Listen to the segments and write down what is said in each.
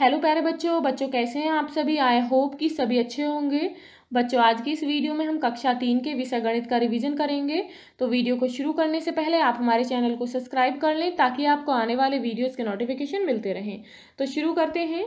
Hello प्यारे बच्चों बच्चों कैसे हैं आप सभी? आई होप कि सभी अच्छे होंगे। बच्चों, आज की इस वीडियो में हम कक्षा तीन के विषय गणित का रिवीजन करेंगे। तो वीडियो को शुरू करने से पहले आप हमारे चैनल को सब्सक्राइब कर लें ताकि आपको आने वाले वीडियोस के नोटिफिकेशन मिलते रहें। तो शुरू करते हैं।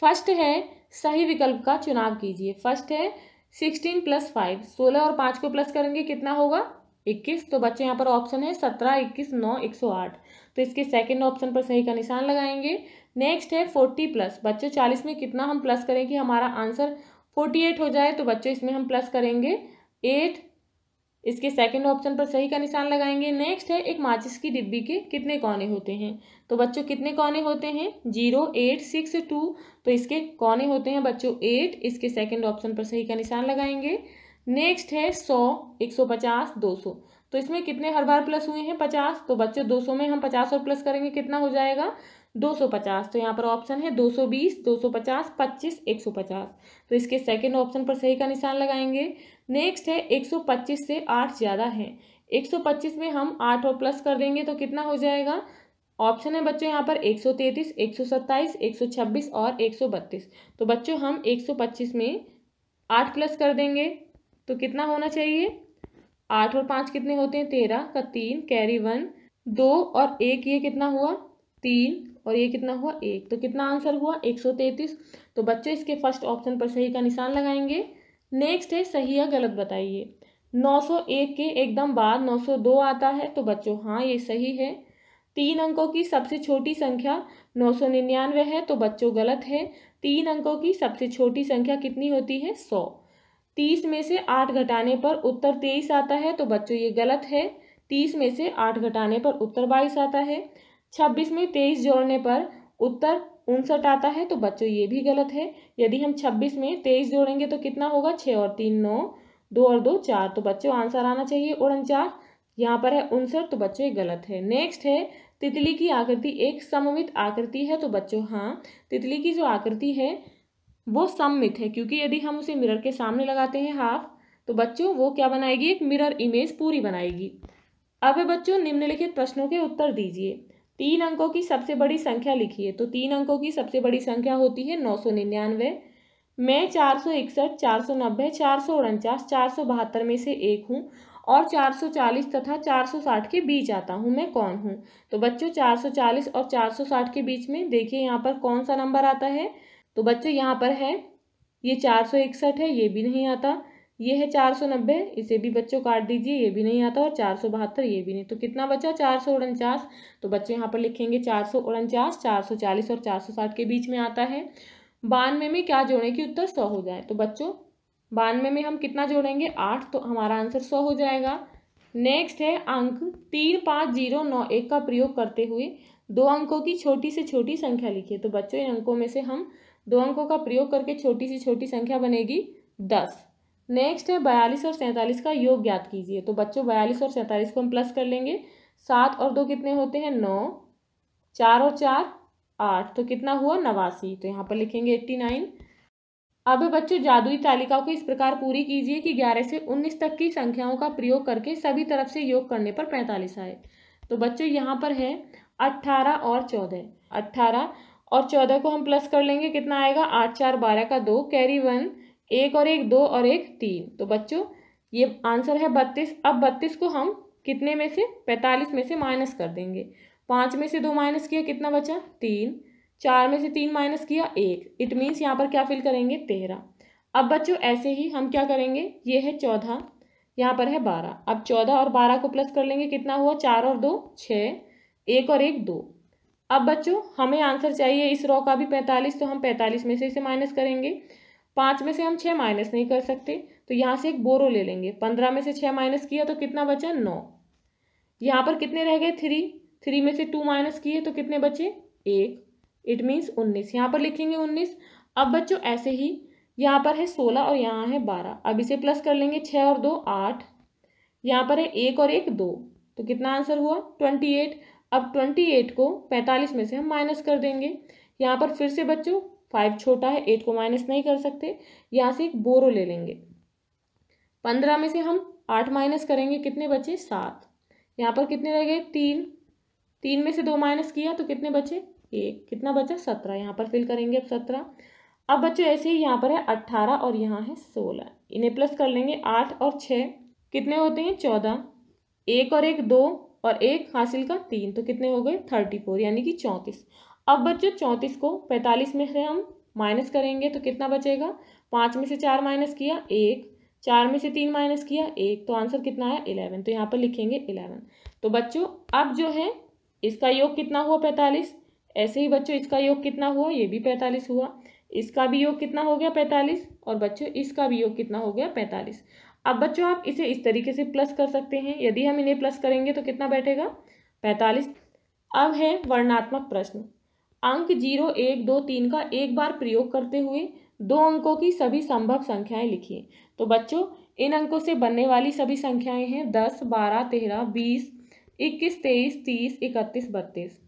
फ़र्स्ट है, सही विकल्प का चुनाव कीजिए। फ़र्स्ट है सिक्सटीन प्लस फाइव सोलह और पाँच को प्लस करेंगे, कितना होगा? इक्कीस। तो बच्चे, यहाँ पर ऑप्शन है सत्रह, इक्कीस, नौ, एक सौ आठ। तो इसके सेकंड ऑप्शन पर सही का निशान लगाएँगे। नेक्स्ट है फोर्टी प्लस बच्चों, चालीस में कितना हम प्लस करें कि हमारा आंसर फोर्टी एट हो जाए तो बच्चों, इसमें हम प्लस करेंगे एट इसके सेकंड ऑप्शन पर सही का निशान लगाएँगे। नेक्स्ट है एक माचिस की डिब्बी के कितने कोने होते हैं? तो बच्चों, कितने कोने होते हैं? ज़ीरो एट सिक्स टू तो इसके कोने होते हैं बच्चों एट इसके सेकंड ऑप्शन पर सही का निशान लगाएँगे। नेक्स्ट है सौ, एक सौ पचास, दो सौ. तो इसमें कितने हर बार प्लस हुए हैं? पचास. तो बच्चों, दो सौ में हम पचास और प्लस करेंगे, कितना हो जाएगा? दो सौ पचास तो यहाँ पर ऑप्शन है दो सौ बीस, दो सौ पचास, पच्चीस, एक सौ पचास। तो इसके सेकंड ऑप्शन पर सही का निशान लगाएँगे। नेक्स्ट है एक सौ पच्चीस से आठ ज़्यादा है। एक सौ पच्चीस में हम आठ और प्लस कर देंगे तो कितना हो जाएगा? ऑप्शन है बच्चों यहाँ पर एक सौ तैंतीस, एक सौ सत्ताईस, एक सौ छब्बीस और एक सौ बत्तीस। तो बच्चों हम एक सौ पच्चीस में आठ प्लस कर देंगे। तो कितना होना चाहिए? आठ और पाँच कितने होते हैं? तेरह, का तीन कैरी वन दो और एक, ये कितना हुआ? तीन। और ये कितना हुआ? एक। तो कितना आंसर हुआ? एक सौ तैंतीस। तो बच्चों इसके फ़र्स्ट ऑप्शन पर सही का निशान लगाएँगे। नेक्स्ट है, सही या गलत बताइए। नौ सौ एक के एकदम बाद नौ सौ दो आता है तो बच्चों हाँ ये सही है। तीन अंकों की सबसे छोटी संख्या नौ सौ निन्यानवे है तो बच्चों, गलत है। तीन अंकों की सबसे छोटी संख्या कितनी होती है? सौ। तीस में से आठ घटाने पर उत्तर तेईस आता है तो बच्चों, ये गलत है। तीस में से आठ घटाने पर उत्तर बाईस आता है। छब्बीस में तेईस जोड़ने पर उत्तर उनसठ आता है तो बच्चों ये भी गलत है। यदि हम छब्बीस में तेईस जोड़ेंगे तो कितना होगा? छः और तीन नौ, दो और दो चार। तो बच्चों आंसर आना चाहिए उनचास। यहाँ पर है उनसठ तो बच्चों ये गलत है। नेक्स्ट है, तितली की आकृति एक सममित आकृति है तो बच्चों हाँ तितली की जो आकृति है, वो सममित है, क्योंकि यदि हम उसे मिरर के सामने लगाते हैं हाफ़ तो बच्चों वो क्या बनाएगी? एक मिरर इमेज पूरी बनाएगी। अब बच्चों निम्नलिखित प्रश्नों के उत्तर दीजिए। तीन अंकों की सबसे बड़ी संख्या लिखिए तो तीन अंकों की सबसे बड़ी संख्या होती है नौ सौ निन्यानवे। मैं चार सौ इकसठ, चार सौ नब्बे, चार सौ उनचास, चार सौ बहत्तर में से एक हूँ और चार सौ चालीस तथा चार सौ साठ के बीच आता हूँ। मैं कौन हूँ? तो बच्चों, चार सौ चालीस और चार सौ साठ के बीच में देखिए यहाँ पर कौन सा नंबर आता है? तो बच्चों, यहाँ पर है, ये चार सौ इकसठ है, ये भी नहीं आता। ये है चार सौ नब्बे, इसे भी बच्चों काट दीजिए, ये भी नहीं आता, और चार सौ बहत्तर, ये भी नहीं। तो कितना बचा? चार सौ उनचास। तो बच्चे यहाँ पर लिखेंगे चार सौ उनचास, चार सौ चालीस और चार सौ साठ के बीच में आता है। बानवे में क्या जोड़ें कि उत्तर सौ हो जाए? तो बच्चों, बानवे में हम कितना जोड़ेंगे? आठ। तो हमारा आंसर सौ हो जाएगा। नेक्स्ट है अंक तीन पाँच ज़ीरो नौ एक का प्रयोग करते हुए दो अंकों की छोटी से छोटी संख्या लिखिए। तो बच्चों, इन अंकों में से हम दो अंकों का प्रयोग करके छोटी से छोटी संख्या बनेगी दस। नेक्स्ट है बयालीस और सैंतालीस का योग ज्ञात कीजिए। तो बच्चों, बयालीस और सैंतालीस को हम प्लस कर लेंगे। सात और दो कितने होते हैं? नौ। चार और चार, आठ। तो कितना हुआ? नवासी। तो यहाँ पर लिखेंगे एट्टी नाइन। अब बच्चों, जादुई तालिका को इस प्रकार पूरी कीजिए कि ग्यारह से उन्नीस तक की संख्याओं का प्रयोग करके सभी तरफ़ से योग करने पर पैंतालीस आए। तो बच्चों, यहाँ पर है अट्ठारह और चौदह। अट्ठारह और चौदह को हम प्लस कर लेंगे। कितना आएगा? आठ, चार, बारह का दो। कैरी वन एक और एक, दो और एक, तीन। तो बच्चों, ये आंसर है बत्तीस। अब बत्तीस को हम कितने में से, पैंतालीस में से माइनस कर देंगे। पाँच में से दो माइनस किया, कितना बचा? तीन। चार में से तीन माइनस किया, एक। इट मीन्स यहाँ पर क्या फिल करेंगे? तेरह। अब बच्चों, ऐसे ही हम क्या करेंगे? ये है चौदह। यहाँ पर है बारह। अब चौदह और बारह को प्लस कर लेंगे, कितना हुआ? चार और दो, छः। एक और एक, दो। अब बच्चों, हमें आंसर चाहिए इस रॉ का भी पैंतालीस तो हम पैंतालीस में से इसे माइनस करेंगे। पाँच में से हम छः माइनस नहीं कर सकते तो यहाँ से एक बोरो ले लेंगे। पंद्रह में से छः माइनस किया तो कितना बचा? नौ। यहाँ पर कितने रह गए? थ्री। थ्री में से टू माइनस किए तो कितने बचे? एक। इट मीन्स उन्नीस। यहाँ पर लिखेंगे उन्नीस। अब बच्चों, ऐसे ही यहाँ पर है सोलह और यहाँ है बारह। अब इसे प्लस कर लेंगे छः और दो, आठ। यहाँ पर है एक और एक दो। तो कितना आंसर हुआ? ट्वेंटी एट अब ट्वेंटी एट को पैंतालीस में से हम माइनस कर देंगे। यहाँ पर फिर से बच्चों फाइव छोटा है, एट को माइनस नहीं कर सकते, यहाँ से एक बोरो ले लेंगे। पंद्रह में से हम आठ माइनस करेंगे, कितने बचे? सात। यहाँ पर कितने रह गए? तीन। तीन में से दो माइनस किया तो कितने बचे? एक। कितना बचा? सत्रह। यहाँ पर फिल करेंगे अब सत्रह। अब बच्चों, ऐसे ही यहाँ पर है अट्ठारह और यहाँ है सोलह। इन्हें प्लस कर लेंगे आठ और छः। कितने होते हैं? चौदह। एक और एक दो और एक हासिल का तीन। तो कितने हो गए? थर्टी फोर, यानी कि चौंतीस। अब बच्चों, चौंतीस को पैंतालीस में से हम माइनस करेंगे तो कितना बचेगा? पाँच में से चार माइनस किया, एक। चार में से तीन माइनस किया, एक। तो आंसर कितना है? इलेवन तो यहाँ पर लिखेंगे इलेवन तो बच्चों, अब जो है, इसका योग कितना हुआ पैंतालीस? ऐसे ही बच्चों, इसका योग कितना हुआ? ये भी पैंतालीस हुआ। इसका भी योग कितना हो गया पैंतालीस? और बच्चों, इसका भी योग कितना हो गया पैंतालीस। अब बच्चों, आप इसे इस तरीके से प्लस कर सकते हैं। यदि हम इन्हें प्लस करेंगे तो कितना बैठेगा? पैंतालीस। अब है वर्णात्मक प्रश्न। अंक ज़ीरो, एक, दो, तीन का एक बार प्रयोग करते हुए दो अंकों की सभी संभव संख्याएँ लिखिए। तो बच्चों, इन अंकों से बनने वाली सभी संख्याएँ हैं दस, बारह, तेरह, बीस, इक्कीस, तेईस, तीस, इकतीस, बत्तीस।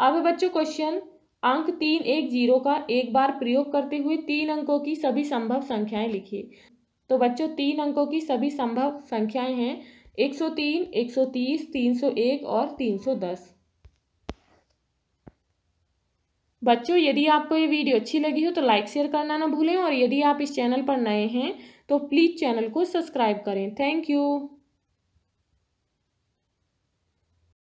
अब बच्चों क्वेश्चन अंक तीन, एक, ज़ीरो का एक बार प्रयोग करते हुए तीन अंकों की सभी संभव संख्याएँ लिखिए। तो बच्चों, तीन अंकों की सभी संभव संख्याएँ हैं, एक सौ तीन, एक सौ तीस, तीन सौ एक और तीन सौ दस। बच्चों, यदि आपको ये वीडियो अच्छी लगी हो तो लाइक, शेयर करना ना भूलें और यदि आप इस चैनल पर नए हैं तो प्लीज़ चैनल को सब्सक्राइब करें। Thank you.